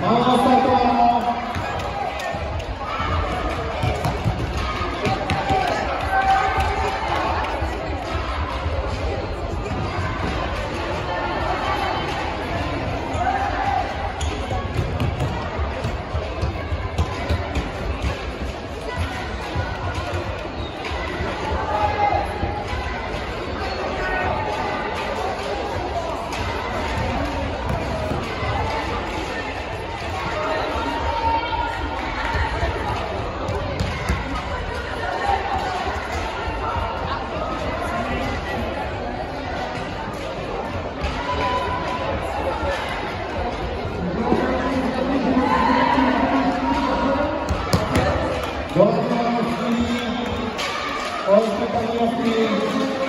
Vamos, lá, Martini, Olga Paniofil,